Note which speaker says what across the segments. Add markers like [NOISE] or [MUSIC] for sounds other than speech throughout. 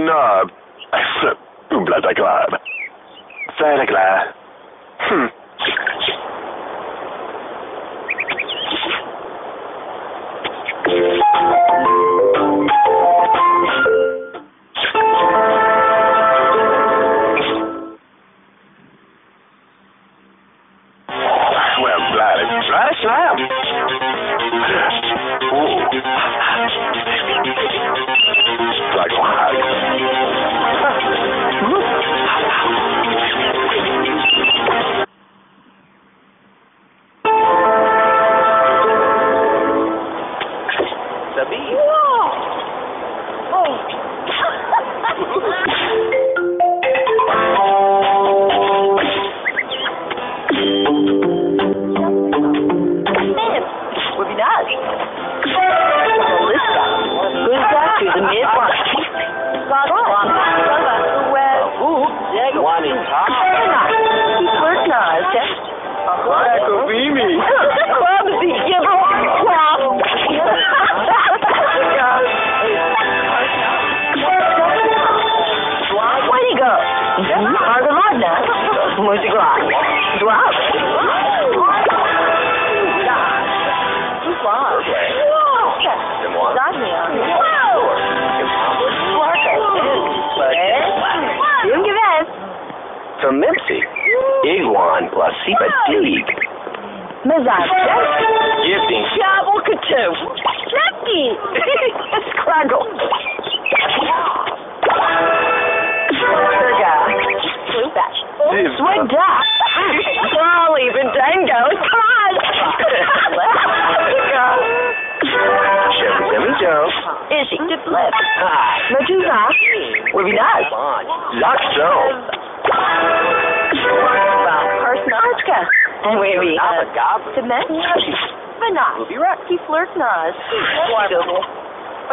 Speaker 1: Nörd. Bläddarglad. Sädeglad. Hm. Well,
Speaker 2: Plus Sipa Deeg.
Speaker 3: Mazasta.
Speaker 2: Gifting.
Speaker 3: Double Katu. Scraggle. Sugar. Blue batch. Sweet duck. Golly, Bendango. Come on.
Speaker 2: Chevy Joe.
Speaker 3: Is she to flip? Medusa. Would be nice.
Speaker 2: Luck Joe.
Speaker 3: And we be
Speaker 2: Abba.
Speaker 3: But not.
Speaker 2: We'll be right.
Speaker 3: He flirts nice. Wonderful.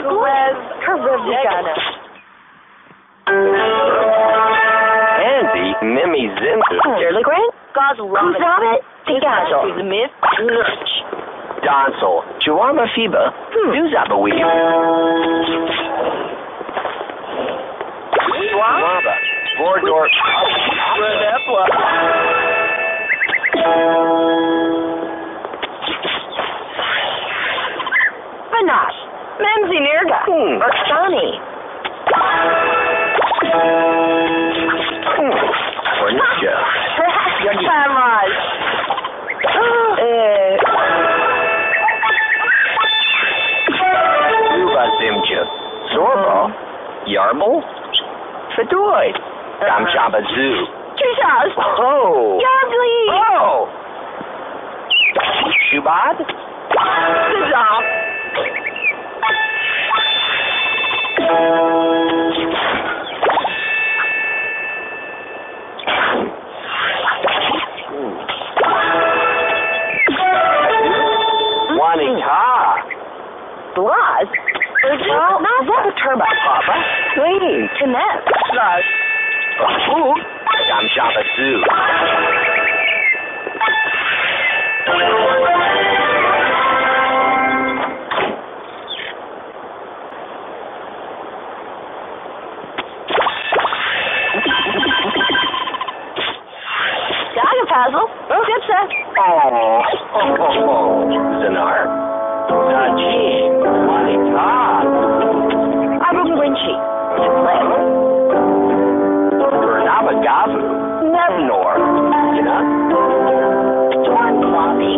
Speaker 3: Perez Caribbeana.
Speaker 2: Andy Mimi Zimmer.
Speaker 3: Shirley Grant. God's love. Who's Robert? The Gazel. Who's the myth? Lurch.
Speaker 2: Donsel. Chihuahua Fiba. Duzaba Weave. Waba. Bordor.
Speaker 3: Renepla. Panache. Memzi Nirga.
Speaker 2: Hmm.
Speaker 3: Oksani.
Speaker 2: Cornicia.
Speaker 3: Cameras.
Speaker 2: Luba Zimja. Yarble. Fedoy. Damjaba Zoo.
Speaker 3: Trishas.
Speaker 2: Oh.
Speaker 3: Yardley.
Speaker 2: Oh. Shubad.
Speaker 3: Zazop.
Speaker 2: Juanita.
Speaker 3: Blaz. Well, not that a turbo, Papa.
Speaker 2: Clean.
Speaker 3: Connect.
Speaker 2: Ooh. Damjaba Zoo.
Speaker 3: Dagger puzzle. Oh. Good set.
Speaker 2: Oh. Oh, oh, oh. Zanar. Zajin. Juanita.
Speaker 3: Arbor Winchi. Flip.
Speaker 2: Bernabagavu. Nevnor. You know?
Speaker 3: Torn floppy.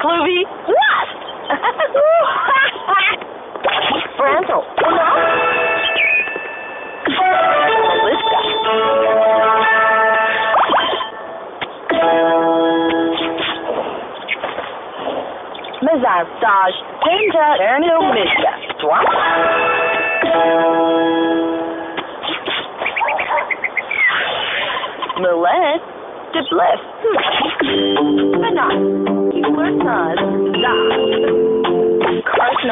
Speaker 3: Clovey? What? Franzel. Hello? Well, this and no Daj, What? Erno, The bliss. Diblis, de bliff. Banana, Keyword Da. Cars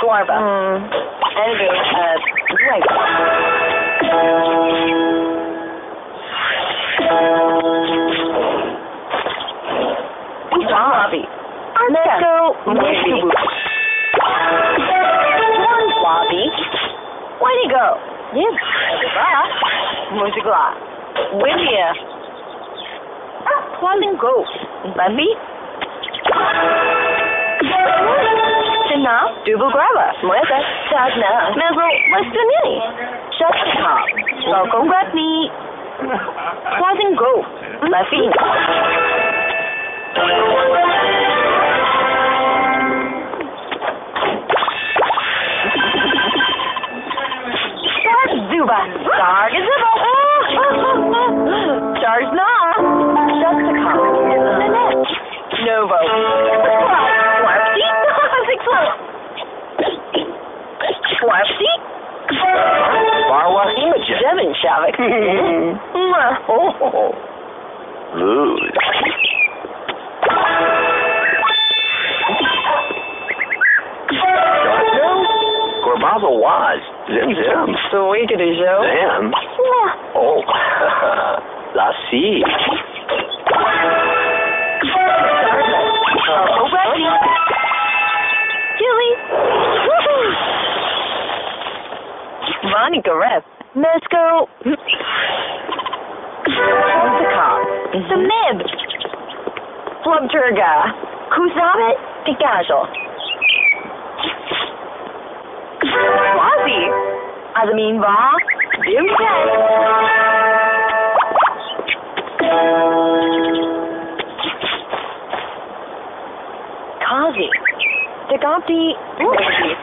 Speaker 3: Guarba. Mm. And uh, right. Qualling go. Buffy. Tina. Double grabber. Muerte. Tagna. Mezzle. Westernini. Shut the top. Welcome, Bethany. Qualling go. Buffy. [LAUGHS]
Speaker 2: Oh. Lose. Gorbava was. [LAUGHS] Zim Zim.
Speaker 3: Sweet to the show.
Speaker 2: Zim. Oh. La Si.
Speaker 3: Oh, Becky. Julie. Monica Rep. Mesco. The cop. The Mib. Flubturga. Kuzabit. Picasso. Quasi. Azamin Va. Dimset. Kazi. Degopti. Zerwaco.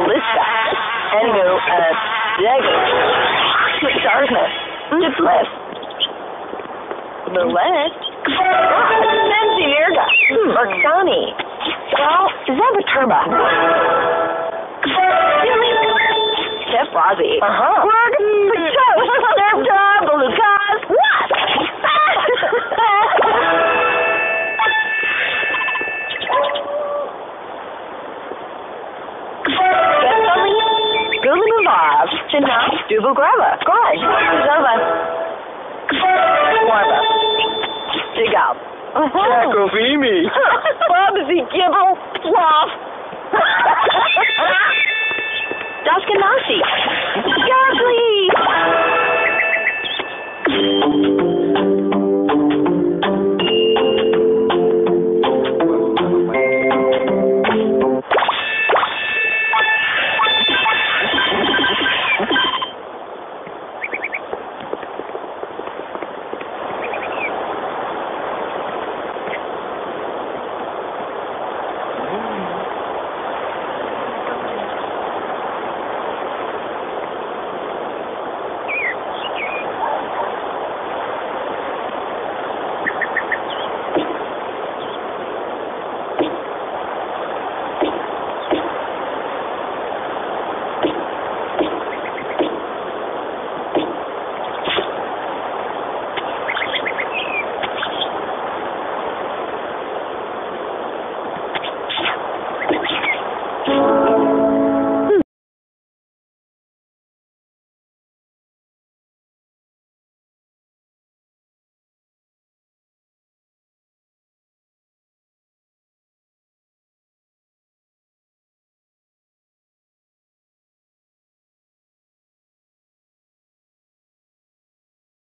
Speaker 3: Donalista. Endo. Uh, Dagger. Darkness. The Bliss. The. Nancy Mirga. Orsani. Well, Zabaturba. Steph Rossi. Uh-huh. Work. Surf Dog. Belugas.
Speaker 2: Jacovimi.
Speaker 3: Bubsy Gibble. Sloth.